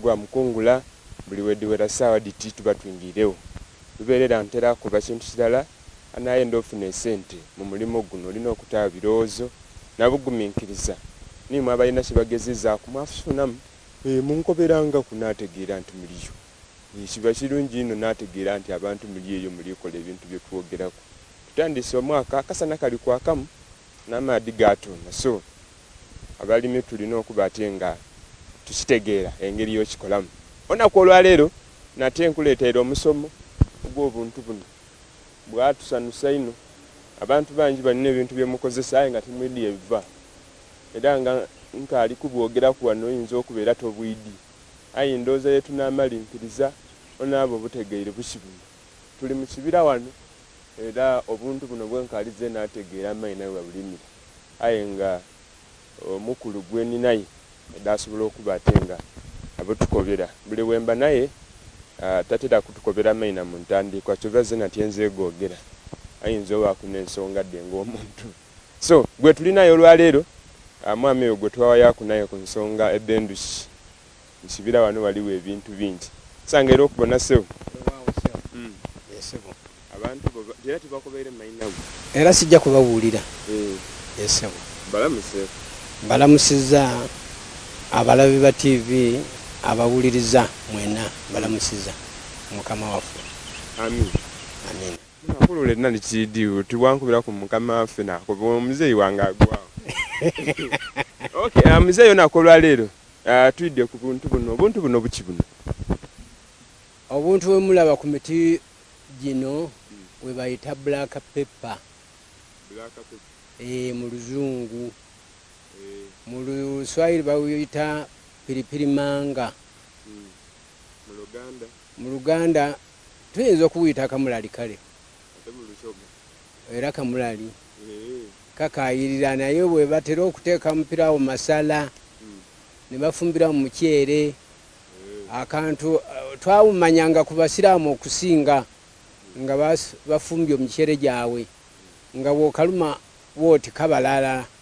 gwa mukungula buli wediwera saawa diti tuba twingirewo lubeerera ntera kuba kintu kirala anayenda ofuna esente mu mulimu guno olina okutaba birowoozo nabugumiikiriza. Nimwe abalina kyebagezezaako mwafunamu e, munkoberanga kunaategeera nti muliyo. E, kiba kirungi ino naategeera nti abantu muli eyo mulikola ebintu byetwogerako tutandise omwaka akasana kali kwakamu n'amaadi gatonda so abalimi tulina okuba ate nga tukitegeera engeri yokikolamu. Onaku olwaleero nate nkuleetera omusomo ogw'obuntu buno. Bwatusanusa ino abantu bangi balina ebintu byemukozesa aye nga timwidi ebiva era nga nkaali kubwogeraku wano oyinza okubeera tobwidi. Aye ndowooza yetunamalimpiriza onaabo obutegeire bukibuno tuli mu kibira wano era obuntu buno bwenkaalize naategeera amayi nawe babulimira aye nga omukulu gweninaye edasobola okuba ate nga abutukobera buli wemba naye uh, tatera kutukobera maina mu ntandikwa kyova ze natye nzeegogera ayinza obaakuna ensonga dde ng'omuntu. So gwe tulinayo olwaleero uh, mwami oyo gwe twawayakunaye ku nsonga ebenduki nkibira wano waliwo ebintu bingi. Sanga era okubona sewo. Mm. abantu era tibakobeire mainago era sijja kubabuulira. Eh, esebo balamuseeko balamusiza abalabi ba tv abawuliriza mwena balamusiza. Mukama waffe. Amin. Nakulula erina likiidiwo tiwankubira ku mukama waffe nakuba omuzeeyi wange agwawo okay uh, muzeeyi onako olwaleero uh, tuyidde ku buntu buno. Obuntu buno buki buno? Obuntu bwe mulaba ku miti gino we bayita black pepper. E, mu luzungu mu luswayiri bawuyita piripiri manga mu luganda. Mu luganda tuyinza okubuyita kamulali kale. Era kamulali. Kakayirira naye bwe batera okuteeka mupirawo masala mm, ne bafumbira mu mukyere akantu eh, twawumanyanga ku basiraamu okusinga nga bafumbye omukyere gyabwe nga bwokaluma bwoti kabalala. ka-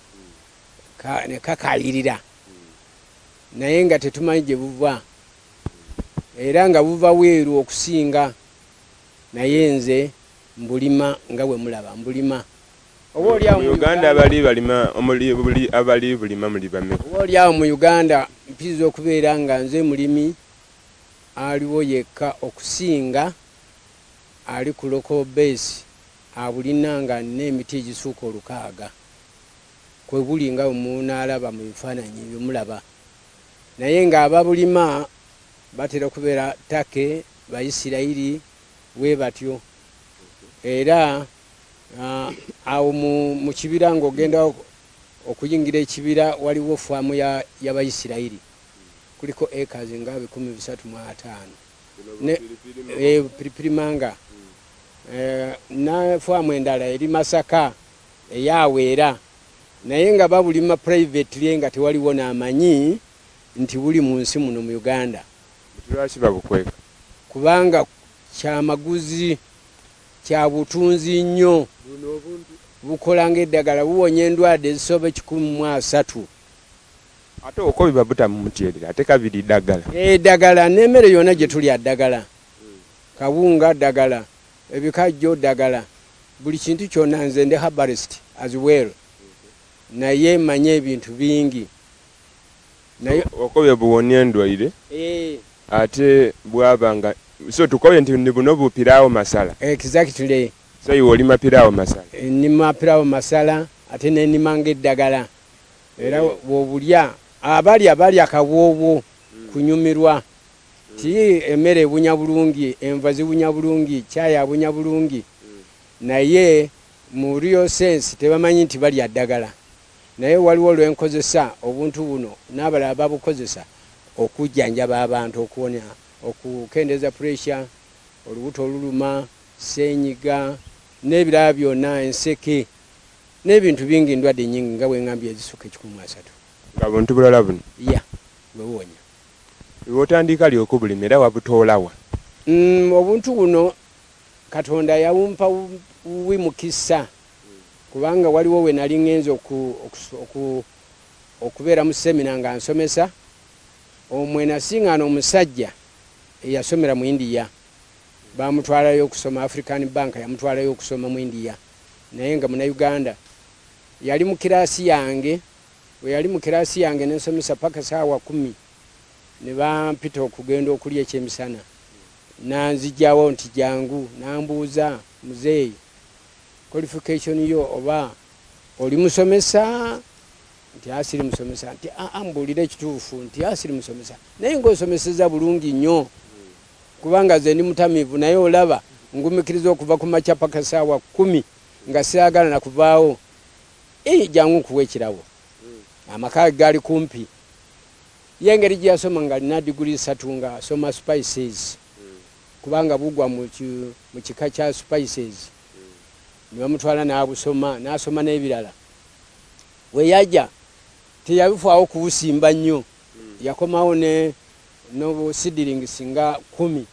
ne kakayirira naye nga tetumanyi gye buva. Era nga buva weeru okusinga naye nze mbulima nga bwe mulaba mbulima. Uganda abali balima abali bulima muli bameka oba oliawo mu uganda mpiriza okubeera nga nze mulimi aliwo yekka okusinga ali ku local base abulina nga n'emiti egisuuka olukaaga kwe buli nga bwemunaalaba mu bifaananyi byemulaba naye ng'ababulima batera okubeera take bayisirayiri bwe batyo. Era awo mu- kibira ng'ogenda ok- okuyingira ekibira waliwo faamu ya- y'abayisirayiri kuliko acres nga bikumi bisatu mu ataano. Ne- eh, piripiri manga Eh, na faamu endala eri masaka eyaweera naye nga babulima privately nga tewaliwo n'amanyi nti buli mu nsi muno mu uganda. Lwaki babukweka? Kubanga kyamaguzi kya butunzi nnyo. Bukola ng'eddagala buwonya endwadde ezisoba ekikumi mu asatu. Ate oko biba butamu mutyerera ate kabiri ddagala. Eddagala n'emmere yonna gye tulya ddagala. Kabunga ddagala ebikajjo ddagala. Buli kintu kyonna nze ndi habarist as well naye manye ebintu bingi. Naye okobye buwonya endwaire? Eh, ate bwaba nga so tukobye nti ndi buno bupirawo masala? Exactly. So iwe olima pirawo masala? Ennima pirawo masala ate n'ennima ng'eddagala era bw'obulya abalya balya kabwobwo kunyumirwa ti emmere ebunya bulungi enva zibunya bulungi cyayi abunya bulungi. Naye mu real sense tebamanyi nti balya ddagala naye waliwo lwenkozesa obuntu buno n'abalala babukozesa okujjanjaba abantu okuwonya okukendeeza puresya olubuto oluluma senyiga n'ebirala byonna enseke n'ebintu bingi ndwadde nyingi nga bweŋambye ezisuka ekikumi asatu. Nga buntu bulala buno? Ya bwebuwonya iwe otandika lyoku bulimi era wabutoolawa Mm, obuntu buno katonda yawumpa wu- wimukisa kubanga waliwo we nali ŋŋenza okubeera mu semina nga nsomesa omwe nasiŋŋaana omusajja eyasomera mu indiya bamutwalayo okusoma african bank yamutwalayo okusoma mu indiya naye nga munauganda yali mu kiraasi yange we yali mu kiraasi yange nensomesa paka saawa kumi ne bampita okugenda okulya ekyemisana. Nanzijjawo nti jangu nambuuza muzeeyi qualification yo oba oli musomesa? Nti asiri musomesa. Nti aa mbuulira ekituufu. Nti asiri musomesa. Naye ngaosomeseza bulungi nnyo kubanga ze ndi mutamiivu naye olaba ngumikiriza okuva ku makya paka saawa kumi nga siragala nakuvaawo jangu nkuwa ekirawo amaka gaali kumpi. Yengeri gyeyasoma nga alina diguli satu nga asoma spices kubanga bugwa mu ki- mu kika kya spices nibamutwala nabusoma nasoma n'ebirala. Weyajja teyabifaawo kubusimba nnyo. Yakomawo ne nobusidiringisi nga kumi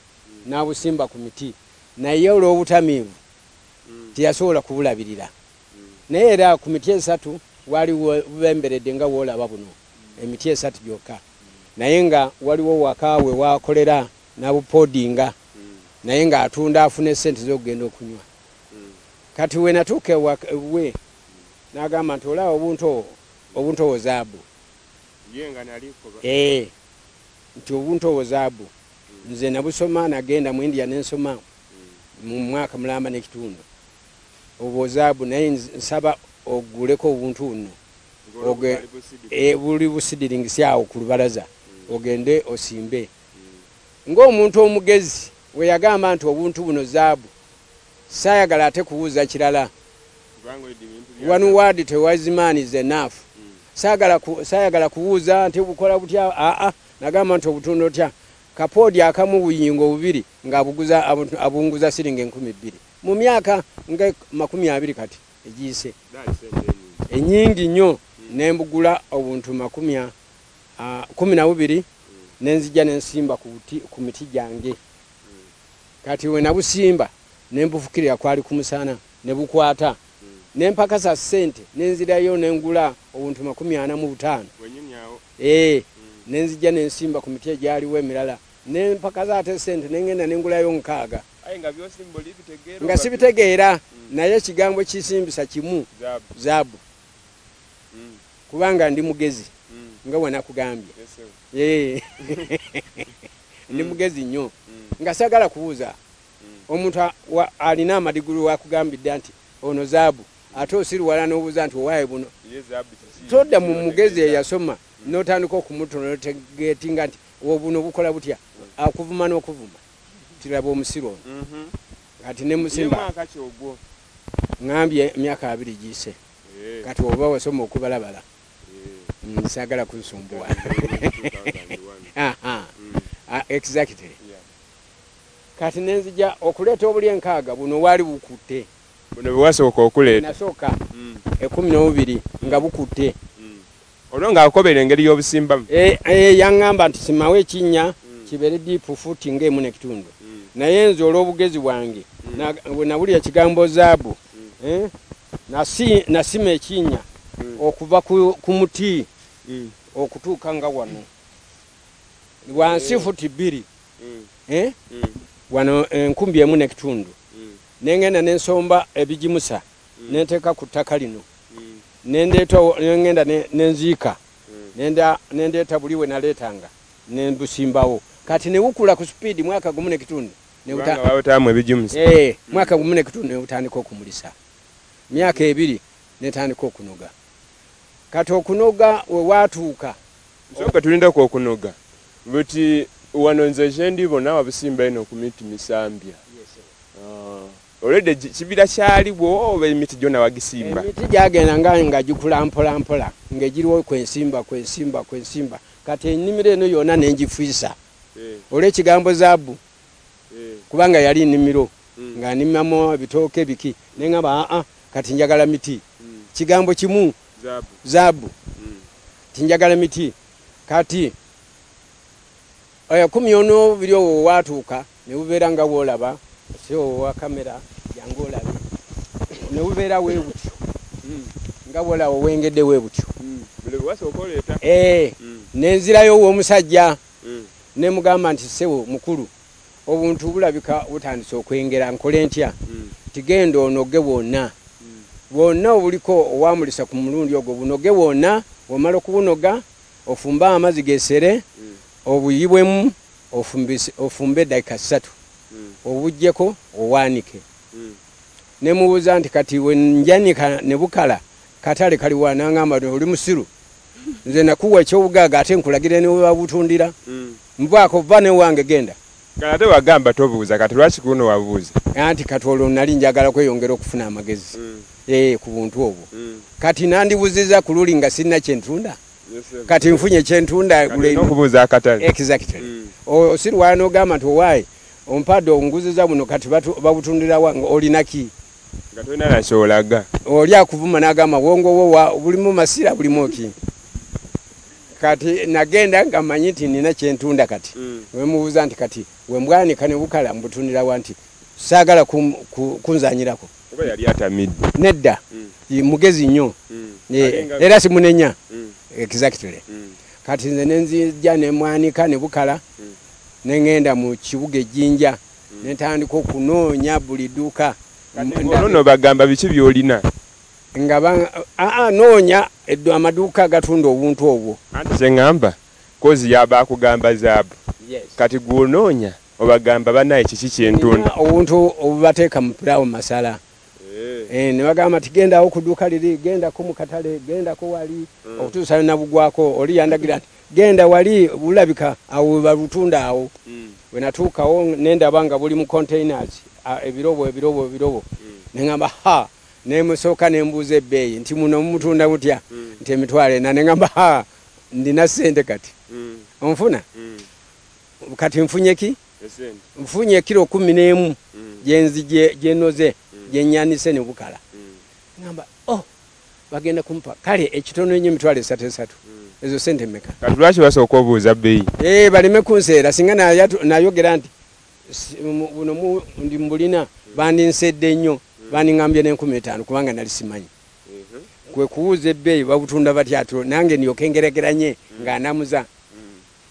nabusimba ku miti. Naye olw'obutamiivu teyasobola kubulabirira. Naye era ku miti esatu waliwo bubemberedde nga woolaba buno. Emiti esatu gyokka. Naye nga waliwo waka we wakolera nabupodinga. Naye ng'atunda afuna esente z'okugenda okunywa kati we natuuka ewaka- we n'agamba nti olaba obuntu obwo zaabu. Ee nti obuntu obwo zaabu. Nze nabusoma nagenda mu india nensoma mu mwaka mulamba n'ekitundu. Obwo zaabu naye nsaba oguleko obuntu buno. E, buli busidiringisi awo ku lubalaza. Ogende osimbe. Ng'omuntu omugezi we yagamba nti obuntu buno zaabu saayagala ate kubuuza kirala. Is enough. Saagala ku- saayagala kubuuza nti bukola butya? Aa nagamba nti obutundu otya? Kapoodi akamu buyingo bubiri ngaabuguza abu- abunguza siringa enkumi bbiri. Mu myaka nga makumi abiri kati egiyise. Enyingi nnyo nembugula obuntu makumi kumi na bubiri nenzija nensimba ku miti gyange. Kati we nabusimba nembufukirira kwali ku musana ne bukwata nempakasa sente nenzirayo nengula obuntu makumi ana mu butaano. Ee nenzija nensimba ku miti egyaliwo emirala nempakaza ate sente nengenda nengulayo nkaaga. Nga sibitegeera naye ekigambo kisimbisa kimu zaabu. kubanga ndi mugezi nga wenakugambye Ee. ndi mugezi nnyo. Nga sagala kubuuza omuntu alina amadigulu wakugambidde nti ono zaabu. Ate osiriwala n'obuuza nti owaaye buno? Todda mu mugezi eyasoma notandika okumutono notegetinga nti obuno bukola butya? Akuvuma n'okuvuma. Tiraba omusiro ono. Kati nemusimba mwaka kyogwo ŋambye emyaka abiri giise kati oba wasoma okubalabala Mm, sagala kunsumbuwa. Aha. Ah, exactly kati nenzija okuleeta obuli enkaaga buno waali bukutte. Buno bwewasooka okuleeta. Nasooka ekumi n'obubiri nga bukutte. Olwo ngaakobera engeri y'obusimbamu Eh, eh, yaŋŋamba nti simawo ekinnya kibeere diipu futi ng'emu nekitundu naye nze olw'obugezi bwange nawulira ekigambo zaabu eh, nasi- nasima ekinnya okuva ku muti okutuuka nga wano. Wansi futi bbiri eh, wano enkumbi emu nekitundu. Nengenda nensomba ebijimusa nenteeka ku ttaka lino. Nendeeta nengenda ne- nenziika. Nendeeta buli we naleetanga nembusimbawo kati nebukula ku supiidi mwaka gumu nekitundu Eh, mwaka gumu nekitundu nebutandika okumulisa. Myaka ebiri netandika okunoga. Kati okunoga wewatuuka nsooka tulindako okunoga buti wano nze kyendibona wabusimba ino ku miti misambya. Olwedde kibira kyaliwo oba emiti gyona wagisimba? Emiti gyagenda nga nga gikula mpola mpola ngaegiriwo kwensimba kwensimba kwensimba. Kati ennimiro eno yonna nengifiisa Eh, olw'ekigambo zaabu. Eh, kubanga yali nnimiro mm, nga nimamu ebitooke biki neŋamba aa kati njagala miti. Mm, kigambo kimu. Zaabu, zaabu. Mm, tinjagala miti. Kati ekumi onobiri owo watuuka nebubeera nga woolaba si owa kamera jangu olabe. Nebubeera webutyo mm, nga woolaba wengedde webutyo mm. buli bwe wasooka oleeta? Ee Mm, nenzirayo w'omusajja nemugamba nti sewo mukulu obuntu bulabika butandise okwengera nkole ntya? Tigenda onoge bwonna. Bwonna obuliko owamulisa ku mulundi ogwo bunoge bwonna omala okubunoga ofumbe amazzi gesere obuyibwemu ofumbe eddakiika ssatu. Mm. obugjeko owaanike Mm. nemubuuza nti kati wenjanika ne bukala katale kali wanangamba oli musiru. Nze nakuwa ekyobugaaga ate nkulagire newebabutundira nvaako va newange genda. Kale ate wagamba tobuuza kati lwaki kuno wabuuza? Anti kati olwo nali njagala kweyongera okufuna amagezi. Ku buntu obwo. Kati nandibuziza ku luli nga sirina kyentunda. Kati nfunye kyentunda exactly. Mm. osirwana ogamba nti owaayi ompadde onguziza buno kati babutundira wange olinaki nakyolaga oli akuvuma n'agamba bwongowo wa- bulimu masira bulimu ki? Kati nagenda nga manyi nti nina kyentunda kati. Mm. wemubuuza nti kati wembwanika ne bukala mbutundirawa nti saagala kunzanyirako nedda. Mm. mugezi nnyo. Mm. Era simunenya Mm. Exactly. Mm. kati nze nenzija nemwanika ne bukala Mm. neŋŋenda mu kibuga ejjinja netandika okunoonya buli dduuka. Olwo no bagamba biki byolina? nga noonya amaduuka agatunda obuntu obwo. Anti kyeŋŋamba kozi yaba akugamba zaabu. Kati gwonoonya obagamba banaye kiki kyentunda? Obuntu obubateeka mu pulawo masala ne bagamba ti gendawo ku dduuka liri gendako mu katale gendako wali Mm. okutuusa nabugwako oli yandagira nti genda wali bulabika awo balutunda awo Mm. bwe natuukawo nendaba nga buli mu containers ebirobo ebirobo ebirobo neŋamba ha nemusooka nembuuza ebbeeyi nti muno mumutunda mutya Mm. nti emitwalo ena neŋamba ha ndina sente kati Mm. onfuna Mm. kati nfunye ki nfunye kiro kumi n'emu Mm. gyenzi gye- gyenoze Mm. Gyenyanise ne bukala. Mm. ŋamba oh bagenda kumpa. Kale ekitono enyo emitwalo esatu esatu. Mm. ezo sente meka kati lwaki basooka obuuza bbeeyi? Eh, baleme kunseera singa nayogera nti buno ndi mbulina bandinsedde nnyo bandiŋambye n'enkumi etaano kubanga nali simanyi. Kwe kuwuza ebbeeyi babutunda batya ati nange ndyoke ngeregeranye ng'anamuza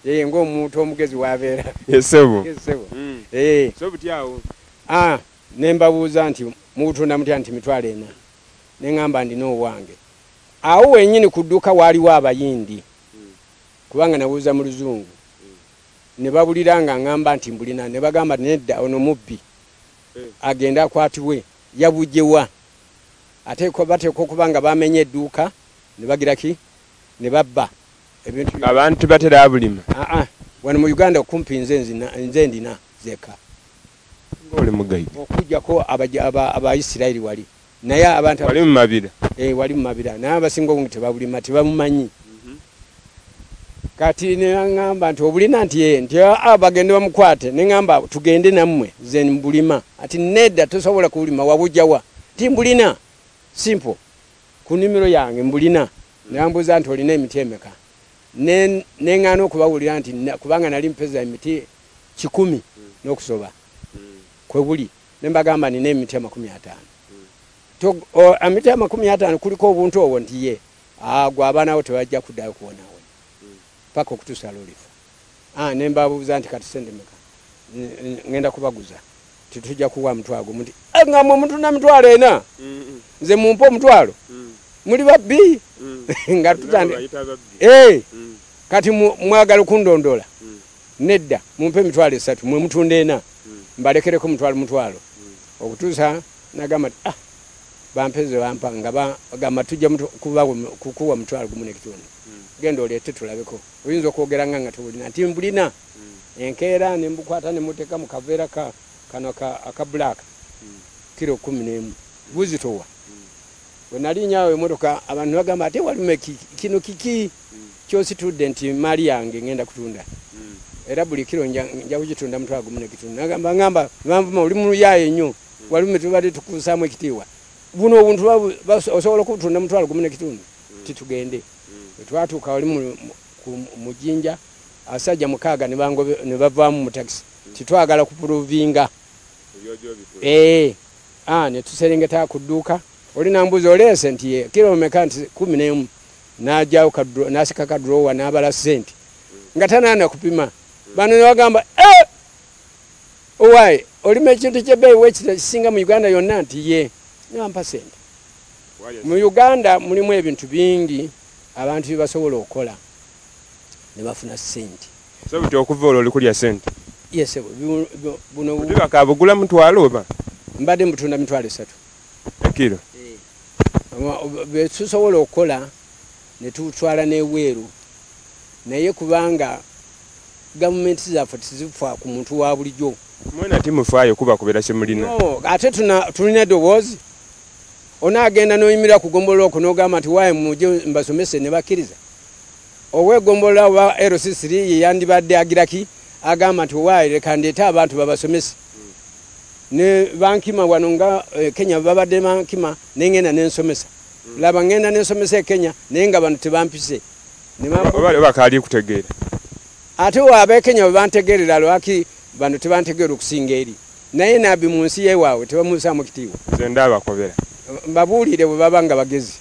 Eh, ng'omuntu omugezi wabeera. Esebo Sebo. Eh, so butyawo? Ah, ne mbabuuza nti mubutunda mutya nti mitwalo ena neŋŋamba ndina owange awo wenyini ku dduuka waaliwo abayindi kubanga nabuuza mu luzungu ne babulira nga ŋŋamba nti mbulina ne bagamba nedda ono mubbi Eh. agende akwatibwe yabujjewa ate ko bateeka okuba nga bamenye edduuka ne bagira ki? Ne babba abantu batera abulima Ah, ah, wano mu uganda okumpi nze ndina zeka ngaoli mugaidi aba- abaisirairi wali. Naye abantu wali mu mabira. Eh, wali mu mabira. Naye abasinga obungi tebabulima tebamumanyi. Kati neŋamba nti obulina nti ye nti "Ah, bagende bamukwate neŋamba tugende nammwe ze mbulima. Ati nedda tosobola kubulima wabujjawa ti mbulina simple. Ku nimiro yange mbulina. Nebambuuza nti olina emiti emeka? Ne- neŋŋaana okubawulira nti kubanga nali mpeza emiti kikumi n'okusoba kwebuli nembagamba nina emiti amakumi ataano. Emiti amakumi ataano kuliko obuntu obwo nti ye "Ah, gwe abaanawo tebajja kuddayo kuwonawo. Paka okutuusa lolifa Ah, nembabuuza nti kati sente meka ngenda kubaguza. Titujja kuwa mutwalo gumu nti "Eh, nga mwe mutunda mitwalo ena? Nze mumpe omutwalo? Muli babbi? Nga Eh, kati mu- mwagala okundondola. Nedda mumpe emitwalo esatu mwe mutunda ena mbalekereko mutwalo mutwalo. Okutuusa nagamba ti ah bampeze bampa nga ba- bagamba tujja kukuwa mutwalo gumu nekitundu genda oleete tulabeko. Oyinza okwogera nga nga tebulina nti mbulina. Enkeera nembukwata nemuteeka mu kaveera ka kano aka aka black. Kiro kumi nemu buzitowa bwe nalinyawo emotoka abantu bagamba ate walume ki- kino kiki? Kyositudde nti maali yange ngenda kutunda era buli kiro nja kugitunda mutwalo gumu nekitundu nagamba ngamba banvuma oli muluyayo nnyo walume tubadde tukusaamu ekitiibwa. Buno obuntu osobola okubutunda mutwalo gumu nekitundu titugende. Bwetwatuuka wali mu- mu- ku- mu jinja abasajja mukaaga ne bavaamu mu takisi titwagala kupuruvinga ee ah, ne tuserengeta ku dduuka. Oli nambuuza oleese nti ye kilomeka nti kumi n'emu najawo nasika kadrowa n'abala sente nga tanaana kupima bano nebagamba "Eh, owaye olima ekintu kyebeeyi wekita kisinga mu uganda yonna nti ye nibampa sente mu uganda mulimu ebintu bingi abantu byebasobola okukola nebafuna sente so buti okuva olwo oli kulya sente yes bu- bu- buno buti bakabugula mutwalo oba? Mbadde mbutunda mitwalo esatu. Ekiro betusobola okukola netutwala neweeru naye kubanga gavumenti zaffe tezifa ku muntu wa bulijjo. Mwena timufaayo kuba kubeera kyemulina ate tulina eddoboozi onaagenda noyimira ku gombolola okwo nogamba nti waaye muje mbasomese ne bakkiriza. Owegombolola oba rcc yeyandibadde agiraki agamba nti waaye leka ndeete abantu babasomese. Ne bankima wano nga eh, kenya babadde bankima nengenda nensomesa laba ngenda nensomesa e kenya naye nga bano tebampise. Bakaali kutegeera ate waabekenya webantegerera lwaki bano tebantegerera okusinga eri? Naye nabbi mu nsi yewaabwe tebamusaamu kitiibwa. Nze ndaabakobera mbabuulire bwe baba nga bagezi.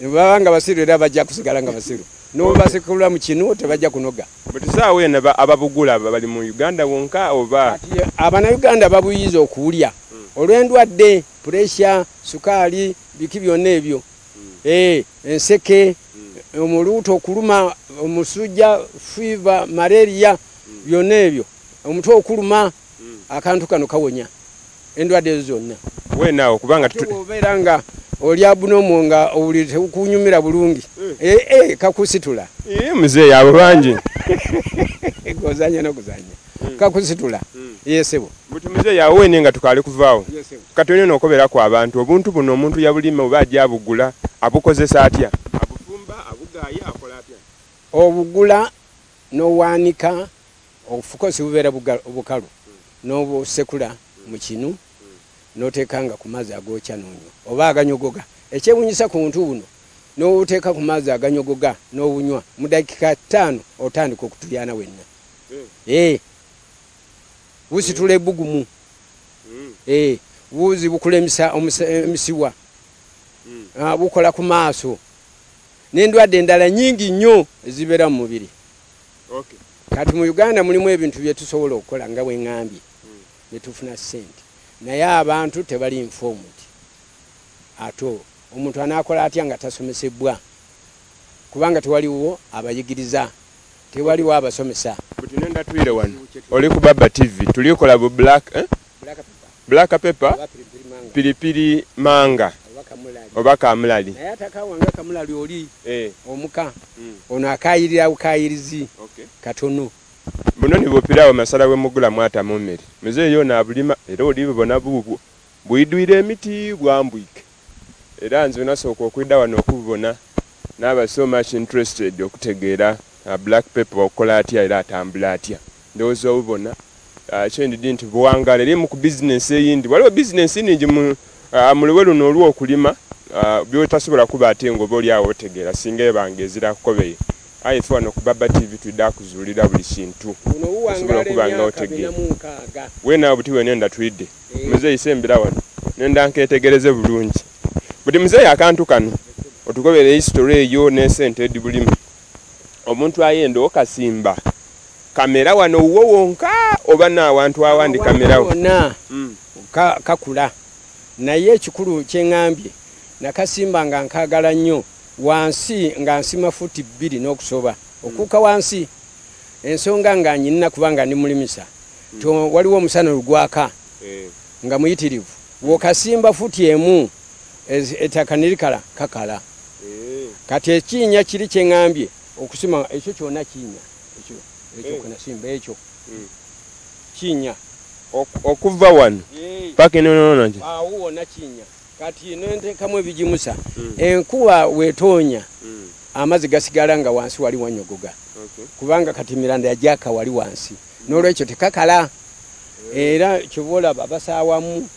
Bwe baba nga basiru era bajja kusigala nga basiru. Nobasekulula mu kinu tebajja kunoga. Buti saawa eno aba- ababugula aba bali mu uganda wonka oba? Kati abanauganda babuyiza okuwulya. Olw'endwadde puresya sukaali biki byonna ebyo. Eh, enseke omuluuto okuluma omusujja fiva malaria byonna ebyo. Omutwe okuluma akantu kano kawonya endwadde ezo zonna. Weenaawo kubanga ate bw'obeera nga oli abunomu nga obuliri tekukunyumira bulungi Mm. Eh, eh, kakusitula muzeeyi abo bangi. Gozanya nokuzanya kakusitula. Yesebo buti muzeeyi awo weene nga tukaali kuvaawo. Kati olina nokoberako abantu obuntu buno omuntu yabulima oba ajja abugula abukozesa atya obugula nowanika obufukosi bubeera bukalu nobusekula mu kinu noteekanga ku mazzi agokya nonywa. Oba aganyogoga. Ekyewunyisa ku buntu buno nobuteeka ku mazzi aganyogoga nobunywa mu dakika ttaano otandika okutulyana wenna. Eh. busitula ebbugumu. Eh, buzi bukula emisa- omisa- emisiwa Ah, bukola ku maaso n'endwadde endala nyingi nnyo ezibeera mu mubiri. Okay. kati mu uganda mulimu ebintu byetusobola okukola nga bweŋŋambye netufuna sente naye abantu tebali informed. Ato omuntu anakola atya nga tasomesebwa? Kubanga tewaliwo abayigiriza tewaliwo abasomesa. Buti nendatwire wano oli ku baba tv tulikola bu black, eh? black pepper. Piripiri manga oba kamulali. Naye atakawanga kamulali oli Eh, omuka mm, ono akayirira bukayirizi okay. katono. Buno nibupirawo masala bwemugula mwatamu mmere. Muzeeyi yo nabulima era oli bubona bubwo bwidwire emiti bwambwike era nze nasooka okwidda wano okububona naaba so much interested okutegeera black pepper okola atya era atambula atya. Ndowooza obubona uh, kyendidi nti buwangala eri mu ku bizinesi eyindi. Waliwo bizinesi ningi mu, mu luwe luno olwokulima uh, byotasobola kuba ate ngaoba oli awo otegeera singa ebanga ezira kukobeye aye fe wano ku baba tv tudde akuzuulira buli kintu. Osobola okuba nga otegeera. weenaawe buti wena ndatwidde Eh. muzeeyi sembera wano nenda nketegereze bulungi. Buli muzeeyi akantu kano otugobera hisitory eyo n'esente edi bulimu omuntu ayenda okasimba kamera wano wo wonka oba n'awantu awandi kamerawo Mm, ka- kakula naye ekikulu kyeŋŋambye nakasimba nga nkagala nnyo wansi nga nsima futi bbiri n'okusoba. Okuuka wansi ensonga nga nyinina kubanga ndi mulimisa. To waliwo omusana olugwaka eh, nga muyitirivu. Wokasimba futi emu ettaka nirikala kakala. Eh, kati ekinnya kiri kyeŋŋambye okusima ekyo kyonna kinnya ekyo ekyo Eh. kwenasimba ekyo. Mm. Okuva wano. Paka enonona nti awo wonna kinnya. Kati nentekamu ebigimusa. Mm. enkuba wetoonya. Mm, amazzi gasigala nga wansi wali wanyogoga. Kubanga kati miranda yajaka wali wansi. N'olwekyo tekakala. Era kyobaolaba basaawamu.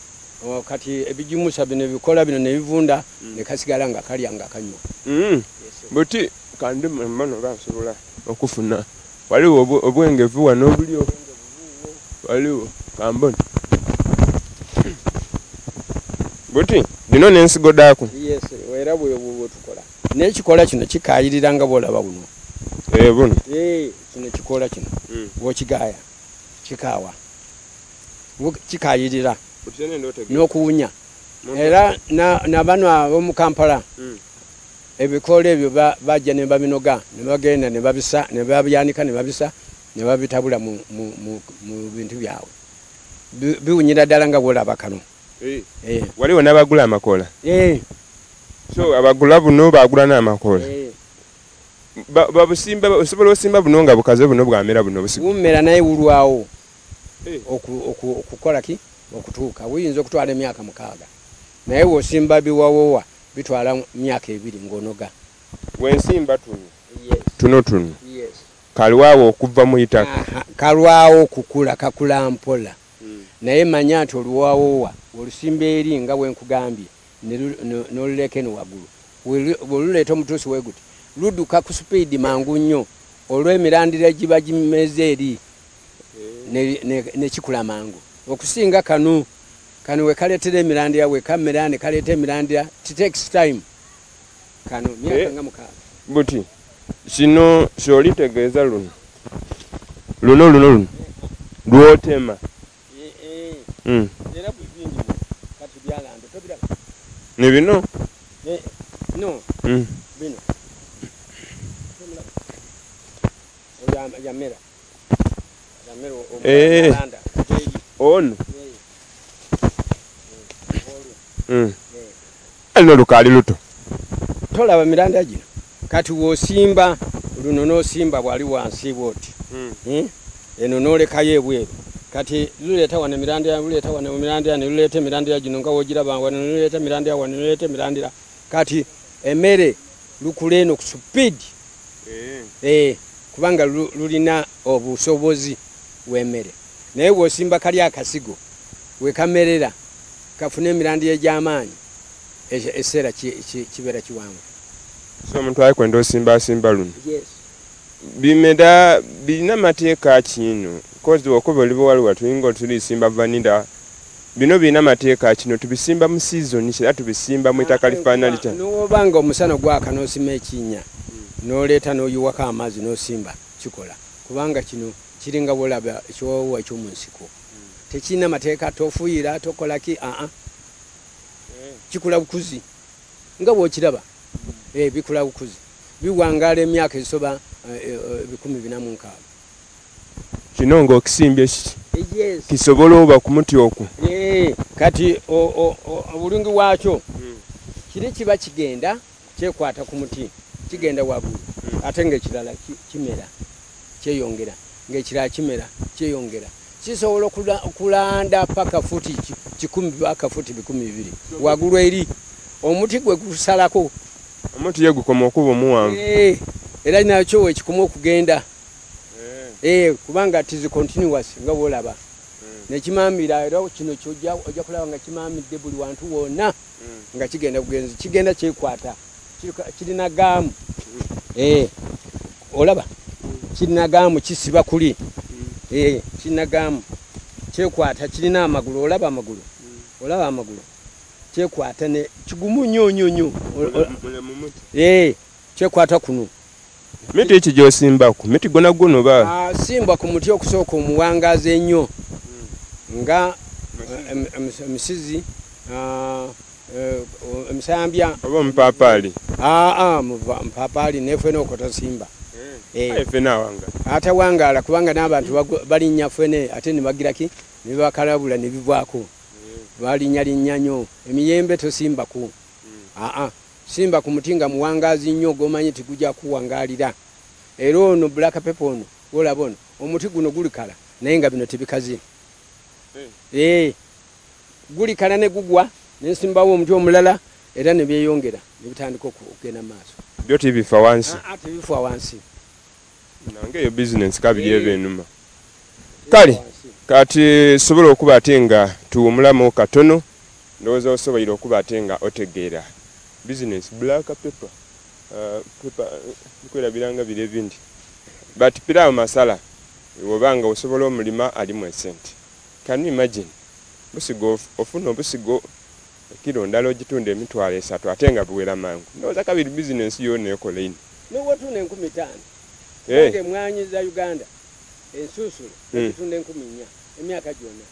O, kati ebigimusa bino bikola bino nebivunda nekasigala nga kalya nga kanywa. Buti kandi mbano bansobola okufuna. Waliwo obw- obwengevu wano obulio waliwo kambona buti dino n'ensigo daako yes era bwetukola nekikola kino kikayirira nga bwolaba buno. Eh, buno. Eh, kino kikola kino. Mm. Mm. wokigaya kikawa Wo- kikayirira n'okuwunya. Era na- nabano ab'omu kampala Mm. ebikoola ebyo ba- bajja ne babinoga ne bagenda ne babisa ne babyanika ne babisa ne babitabula mu, bintu byabwe Bi- biwunyira ddala nga bwolaba kano. Eh, Eh, waliwo n'abagula amakoola. Eh, so abagula buno bagula n'amakoola. Ba- babusimba osobola osimba buno nga bukaze buno bwamera buno bumera naye wulwawo. Oku- oku- okukola ki? Okutuuka. Buyinza okutwala emyaka mukaaga. Naye wosimba biwawowa bitwala myaka ebiri ng'onoga. Wensimba tuno. Tuno tuno. Kalwawo okuva mu itaka. Aha, kalwawo okukula kakula mpola. Naye manya nti oluwawowa olusimba eri nga no- n'oluleka eno waggulu. Welu- bweluleeta omutuusi we guti ludduka ku supiidi mangu nnyo olw'emirandira giba gimeze eri ne- ne- nekikula mangu. Okusinga kanu kano wekaleetera emirandira wekamera ne kaleeta emirandira it takes time. Kano myaka Eh. nga mukaaga. buti sino kyolitegeeza luno. Luno luno luno. Lwotema. Mm. Ni bino? Ono. Alino lukaali luto. Tolaba miranda gino. Kati wosimba luno nosimba bwali wansi bwoti. Eh? eno nolekayo ebweru. Kati luleeta wano emirandira luleeta wano emirandira neluleeta emirandira gino nga wogiraba wano neluleeta emirandira wano neluleeta emirandira. Kati emmere lukula eno ku supiidi Eh, kubanga lu- lulina obusobozi bw'emmere. Naye bw'osimba kali akasigo wekamerera kafuna emirandira egy'amaanyi ekiseera ki- ki- kibeera kiwanvu so omuntu alikwenda osimba asimba luno bimera birina mateeka kino kozi okuba oli bwewaliwa tuyinga otulisimba vanira bino birina mateeka kino tubisimba mu sizoni era tubisimba mu itaka lifaanana litya nowoba nga omusana gwaka nosima ekinnya noleeta noyiwako amazzi nosimba kikola kubanga kino kiringa bwolaba ekiwawa ekyomunsiko tekirina mateeka tofuuyira tokolaki aa kikula bukuzi. Nga bwokiraba bikula bukuzi. Biwangaala emyaka esoba eh, eh, ebikumi bina mu nkaaga. Kino ng'okisimbye ki- yes. kisobola oba ku muti okwo Eh, kati obulungi bwakyo kiri kiba kigenda kyekwata ku muti kigenda waggulu. Ate ngaekirala ki- kimera kyeyongera. Ngaekirala kimera kyeyongera. Kisobola okula- okulanda paka futi ki- kikumi paka futi bikumi bibiri. Waggulu eri omuti gwe gusalako omuti ye gukoma okuba omuwanvu. Eh, era nakyo wekikoma okugenda. Eh, kubanga tizi continuous nga bwolaba. Nekimamira era kino ojja kulaba nga kimamidde buli wantu wonna nga kigenda bugenzi kigenda kyekwata. Kirina gaamu. Eh, olaba kirina gaamu kisiba kuli. Eh, kirina gaamu kyekwata kirina amagulu olaba amagulu. Olaba amagulu kyekwata ne kigumu nnyo nnyo nnyo. O- o- Eh, kyekwata kuno. Miti ki gyosimbaku miti gona guno ba? Asimbwa ku muti okusooka omuwangazi ennyo. Nga eh, em- em- emisizi ah, eh, emisambya. Oba omupaapaali aa mpapaali nefene okotasimba Eh. aye ffe naawanga atawangaala kubanga n'abantu balinnya fene ate nebagiraki nebakalabula nebivwako balinnya linnya nnyo emiyembe tosimbaku aa simba ku muti nga muwangazi nnyo gomanyi tigujja kuwangaalira era ono bulaka pepa ono olaba ono omuti guno gulikala naye nga bino tebikaze ee gulikala ne gugwa nensimbawo omuti omulala era nebyeyongera nebitandika oku- okugenda mu maaso. Byo tibifa wansi. Tebifa wansi. Nange eyo bizinensi kabiri eba enuma. Kale kati sobola okuba ate nga tuwumulamu katono ndowooza osoboire okuba ate nga otegeera. Bizinensi black pepper uh, pepper nkwerabiranga biri ebindi. But pirawo masala oba nga osobola omulima alimu esente. Can you imagine? Busigo of- ofuna obusigo ekiro ndala ogitunda emitwalo esatu ate nga buwera mangu. Ndowooza kabiri bizinensi yona ekola ino. Nowotuna enkumi taano Eh. Emwanyi za uganda ensunsulu ebitundu eh. enkumi nnya emyaka gyonna